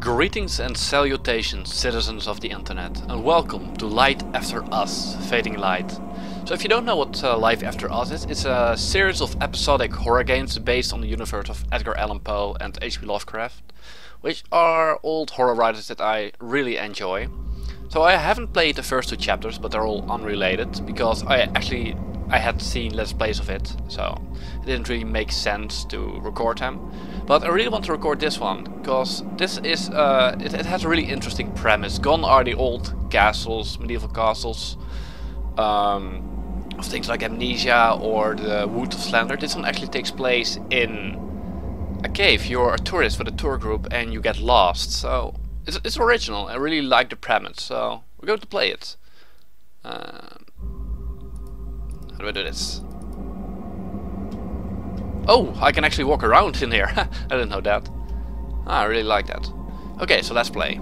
Greetings and salutations, citizens of the internet, and welcome to Life After Us, Fading Light. So if you don't know what uh, Life After Us is, it's a series of episodic horror games based on the universe of Edgar Allan Poe and H.P. Lovecraft, which are old horror writers that I really enjoy. So I haven't played the first two chapters, but they're all unrelated, because I actually I had seen Let's Plays of it, so didn't really make sense to record them. But I really want to record this one, because this is, uh, it, it, has a really interesting premise. Gone are the old castles, medieval castles, um, of things like Amnesia or the Wood of Slender. This one actually takes place in a cave. You're a tourist with a tour group and you get lost. So it's, it's original. I really like the premise, so we're going to play it. Um, how do I do this? Oh, I can actually walk around in here. I didn't know that. Ah, I really like that. Okay, so let's play.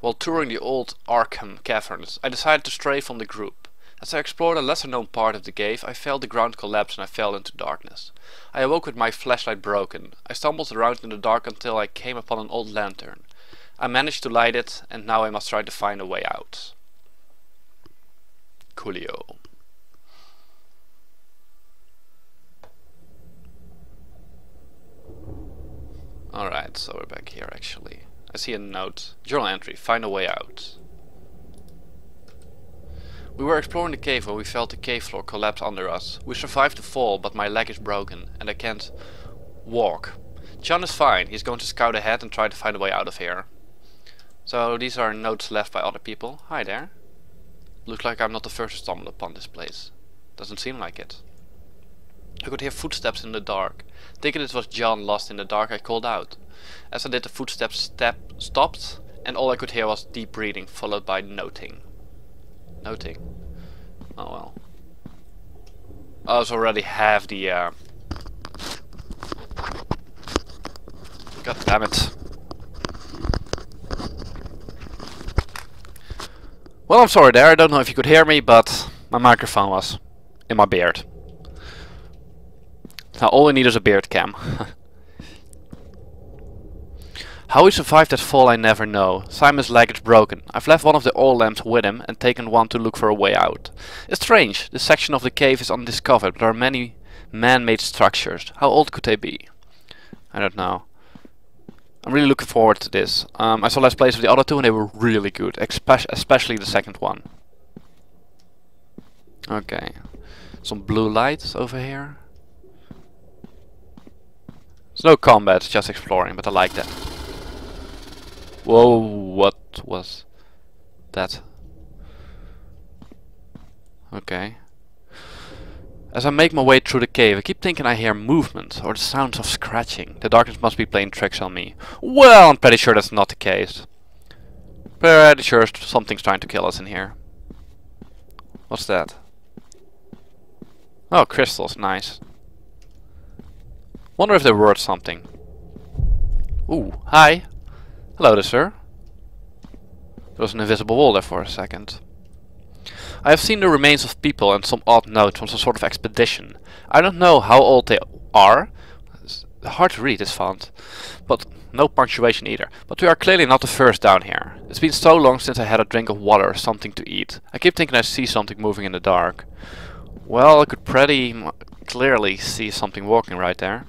While touring the old Arkham caverns, I decided to stray from the group. As I explored a lesser known part of the cave, I felt the ground collapse and I fell into darkness. I awoke with my flashlight broken. I stumbled around in the dark until I came upon an old lantern. I managed to light it, and now I must try to find a way out. Coolio. So we're back here actually. I see a note. Journal entry, find a way out. We were exploring the cave when we felt the cave floor collapse under us. We survived the fall, but my leg is broken and I can't walk. John is fine, he's going to scout ahead and try to find a way out of here. So these are notes left by other people. Hi there. Looks like I'm not the first to stumble upon this place. Doesn't seem like it. I could hear footsteps in the dark. Thinking it was John lost in the dark, I called out. As I did, the footsteps step stopped, and all I could hear was deep breathing, followed by noting. Noting? Oh well. I also already have the... Uh... God damn it. Well, I'm sorry there, I don't know if you could hear me, but my microphone was in my beard. Now all we need is a beard cam. How he survived that fall I never know. Simon's leg is broken. I've left one of the oil lamps with him and taken one to look for a way out. It's strange, this section of the cave is undiscovered, but there are many man-made structures. How old could they be? I don't know. I'm really looking forward to this. Um, I saw Let's Plays of the other two and they were really good, especially the second one. Okay. Some blue lights over here. There's no combat, just exploring, but I like that. Whoa, what was that? Okay. As I make my way through the cave, I keep thinking I hear movement, or the sounds of scratching. The darkness must be playing tricks on me. Well, I'm pretty sure that's not the case. Pretty sure something's trying to kill us in here. What's that? Oh, crystals, nice. Wonder if they're worth something. Ooh, hi. Hello there, sir. There was an invisible wall there for a second. I have seen the remains of people and some odd notes from some sort of expedition. I don't know how old they are. It's hard to read this font. But no punctuation either. But we are clearly not the first down here. It's been so long since I had a drink of water or something to eat. I keep thinking I see something moving in the dark. Well, I could pretty clearly see something walking right there.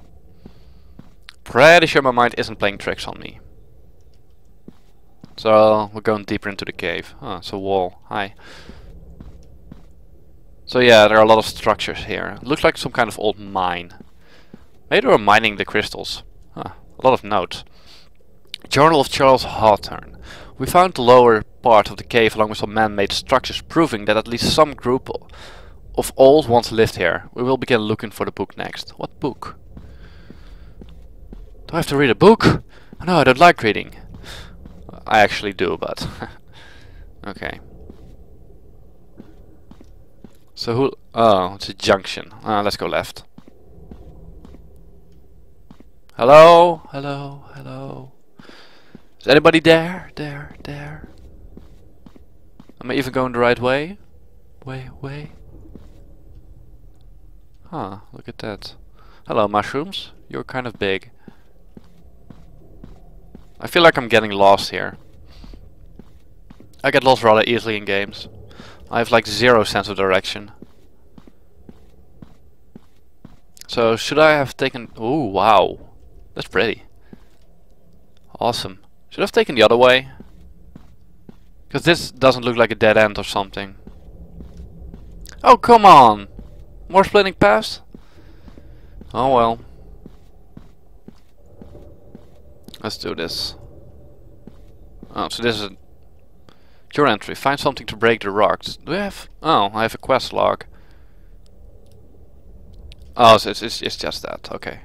Pretty sure my mind isn't playing tricks on me. So, we're going deeper into the cave. Oh, it's a wall. Hi. So yeah, there are a lot of structures here. It looks like some kind of old mine. Maybe they were mining the crystals. Huh, a lot of notes. Journal of Charles Hawthorne. We found the lower part of the cave along with some man-made structures proving that at least some group of old once lived here. We will begin looking for the book next. What book? Do I have to read a book? No, I don't like reading. I actually do, but... okay. So who... Oh, it's a junction. Uh, let's go left. Hello? Hello? Hello? Is anybody there? There? There? Am I even going the right way? Way, way? Huh, look at that. Hello, mushrooms. You're kind of big. I feel like I'm getting lost here. I get lost rather easily in games. I have like zero sense of direction. So should I have taken... Oh wow. That's pretty. Awesome. Should I have taken the other way? Because this doesn't look like a dead end or something. Oh come on! More splitting paths? Oh well. Let's do this. Oh, so this is your entry. Find something to break the rocks. Do we have... Oh, I have a quest log. Oh, so it's, it's, it's just that. Okay.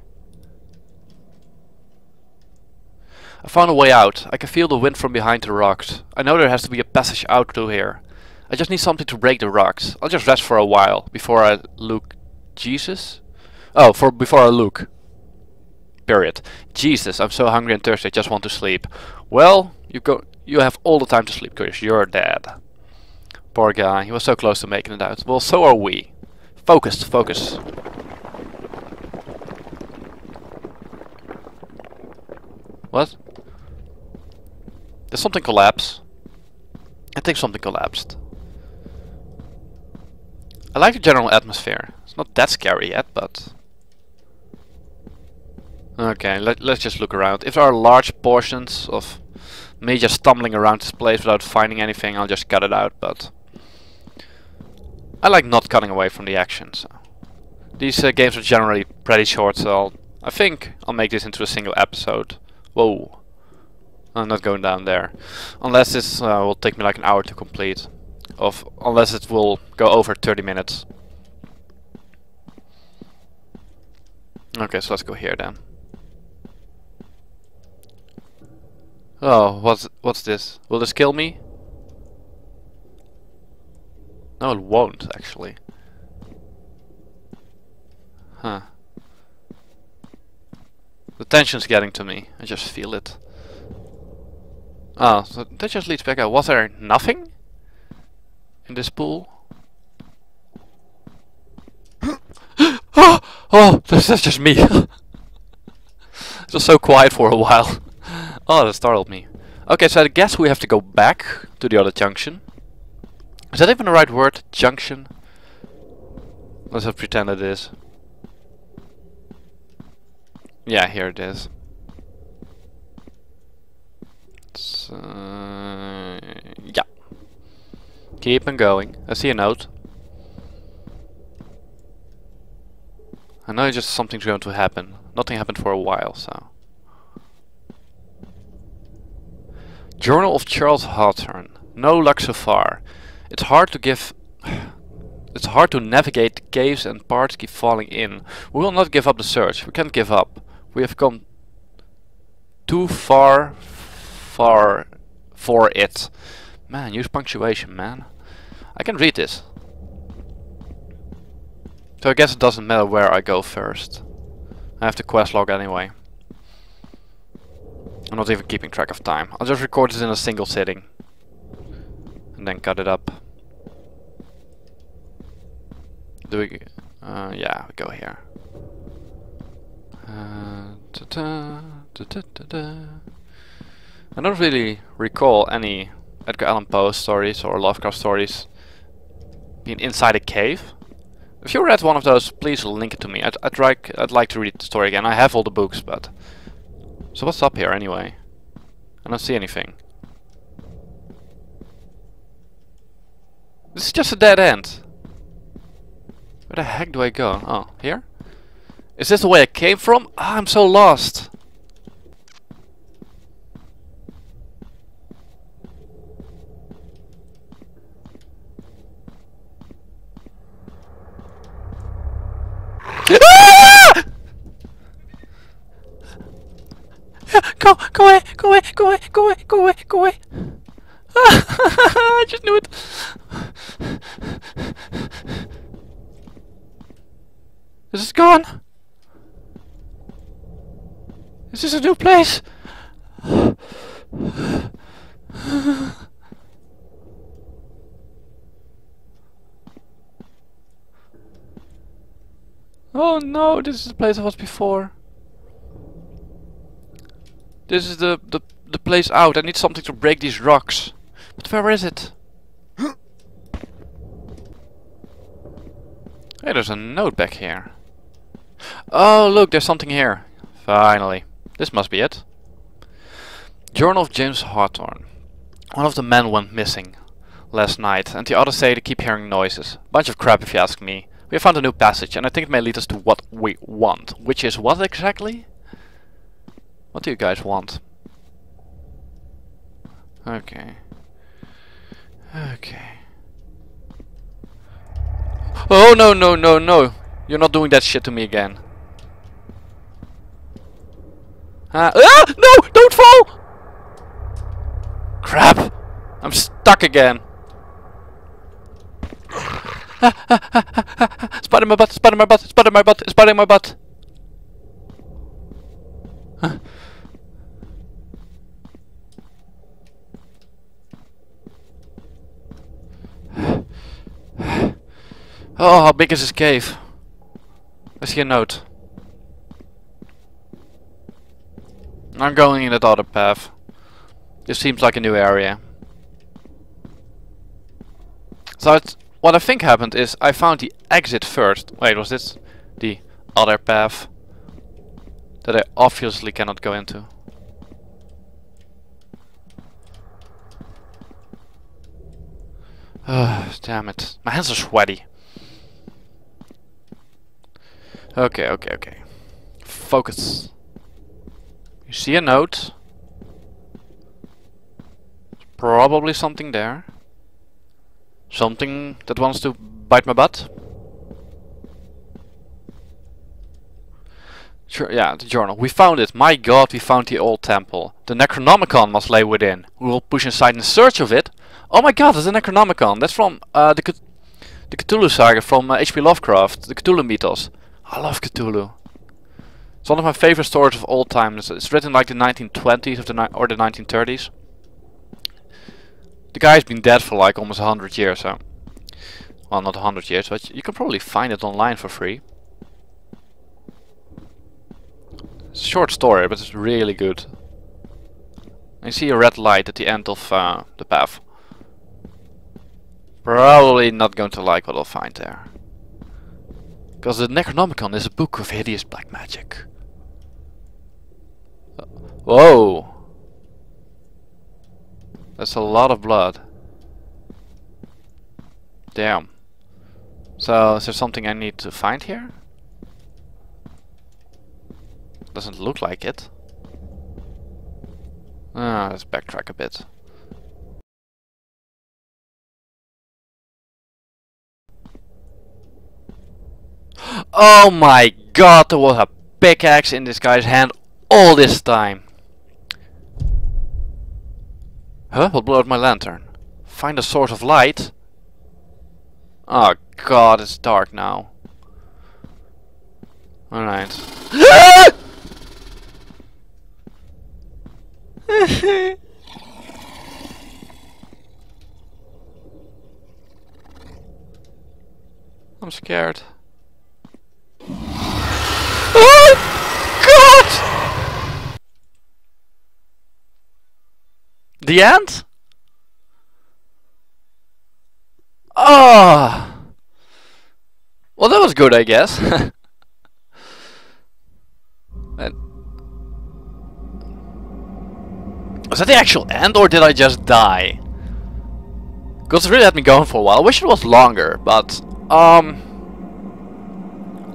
I found a way out. I can feel the wind from behind the rocks. I know there has to be a passage out through here. I just need something to break the rocks. I'll just rest for a while before I look... Jesus? Oh, for before I look. Period. Jesus, I'm so hungry and thirsty, I just want to sleep. Well, you go. You have all the time to sleep because you're dead. Poor guy, he was so close to making it out. Well, so are we. Focus, focus. What? Did something collapse? I think something collapsed. I like the general atmosphere. It's not that scary yet, but... Okay, let, let's just look around. If there are large portions of me just stumbling around this place without finding anything, I'll just cut it out, but... I like not cutting away from the action, so... These uh, games are generally pretty short, so I'll, I think I'll make this into a single episode. Whoa. I'm not going down there. Unless this uh, will take me like an hour to complete. Of Unless it will go over 30 minutes. Okay, so let's go here then. Oh, what's what's this? Will this kill me? No, it won't actually. Huh. The tension's getting to me. I just feel it. Oh, so that just leads back out. Was there nothing in this pool? Ah! oh, oh, that's just me. it was so quiet for a while. Oh, that startled me. Okay, so I guess we have to go back to the other junction. Is that even the right word? Junction? Let's have pretend it is. Yeah, here it is. Uh, yeah. Keep on going. I see a note. I know just something's going to happen. Nothing happened for a while, so... Journal of Charles Hawthorne. No luck so far. It's hard to give... It's hard to navigate the caves and parts keep falling in. We will not give up the search. We can't give up. We have come too far far for it. Man, use punctuation, man. I can read this. So I guess it doesn't matter where I go first. I have the quest log anyway. I'm not even keeping track of time. I'll just record this in a single sitting. And then cut it up. Do we... Uh, yeah, we go here. Uh, ta -ta, ta I don't really recall any Edgar Allan Poe stories or Lovecraft stories being inside a cave. If you read one of those, please link it to me. I'd, I'd, like, I'd like to read the story again. I have all the books, but... So what's up here anyway? I don't see anything. This is just a dead end. Where the heck do I go? Oh, here? Is this the way I came from? Oh, I'm so lost. Ah! Go, go away, go away, go away, go away, go away, go away. I just knew it. Is this gone? Is this a new place? oh no, this is the place I was before. This is the, the the place out. I need something to break these rocks. But where is it? hey, there's a note back here. Oh, look, there's something here. Finally. This must be it. Journal of James Hawthorne. One of the men went missing last night, and the others say they keep hearing noises. Bunch of crap if you ask me. We have found a new passage, and I think it may lead us to what we want. Which is what exactly? What do you guys want? Okay. Okay. Oh no no no no! You're not doing that shit to me again. Uh, ah! No! Don't fall! Crap! I'm stuck again. spider my butt, spider my butt, spider my butt, spider my butt. Oh, how big is this cave? I see a note. I'm going in that other path. This seems like a new area. So what I think happened is I found the exit first. Wait, was this the other path? That I obviously cannot go into. damn it. My hands are sweaty. Okay, okay, okay. Focus. You see a note. Probably something there. Something that wants to bite my butt. Sure, yeah, the journal. We found it. My god, we found the old temple. The Necronomicon must lay within. We will push inside in search of it. Oh my god, it's a Necronomicon. That's from uh, the, the Cthulhu saga from H.P. Uh, Lovecraft. The Cthulhu mythos. I love Cthulhu. It's one of my favorite stories of all time. It's, it's written like the 1920s the or the 1930s. The guy's been dead for like almost 100 years, so... Well, not 100 years, but you can probably find it online for free. It's a short story, but it's really good. I see a red light at the end of uh, the path. Probably not going to like what I'll find there. Because the Necronomicon is a book of hideous black magic. Uh, whoa! That's a lot of blood. Damn. So, is there something I need to find here? Doesn't look like it. Ah, let's backtrack a bit. Oh my god, there was a pickaxe in this guy's hand all this time. Huh? What blew out my lantern? Find a source of light? Oh god, it's dark now. Alright. I'm scared. Oh God! The end? Oh! Well, that was good, I guess. was that the actual end, or did I just die? Because it really had me going for a while. I wish it was longer, but... Um...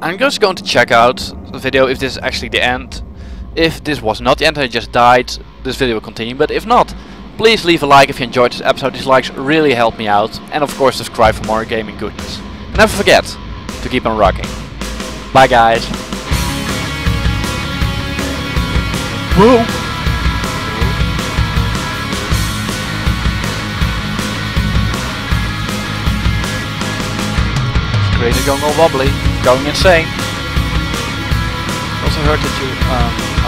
I'm just going to check out the video if this is actually the end. If this was not the end and I just died, this video will continue, but if not, please leave a like if you enjoyed this episode, these likes really help me out, and of course subscribe for more gaming goodness. And never forget to keep on rocking. Bye guys. Whoa! Screen going all wobbly going insane. Also heard that you, um,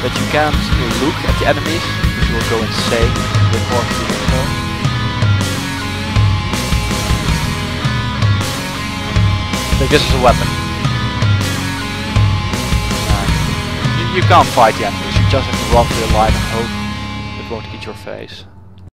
that you can't look at the enemies, because you will go insane with more people. Like this is a weapon. You, you can't fight the enemies, you just have to run for your life and hope it won't eat your face.